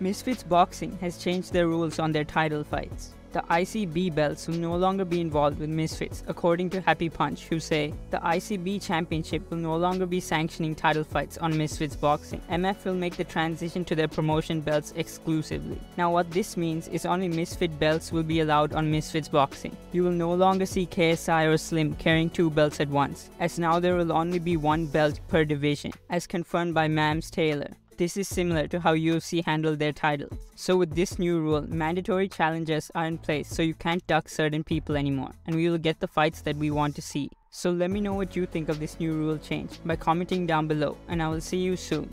Misfits Boxing has changed their rules on their title fights. The ICB belts will no longer be involved with Misfits, according to Happy Punch, who say the ICB championship will no longer be sanctioning title fights on Misfits Boxing. MF will make the transition to their promotion belts exclusively. Now, what this means is only Misfit belts will be allowed on Misfits Boxing. You will no longer see KSI or Slim carrying two belts at once, as now there will only be one belt per division, as confirmed by Mams Taylor. This is similar to how UFC handled their titles. So with this new rule, mandatory challenges are in place so you can't duck certain people anymore, and we will get the fights that we want to see. So let me know what you think of this new rule change by commenting down below, and I will see you soon.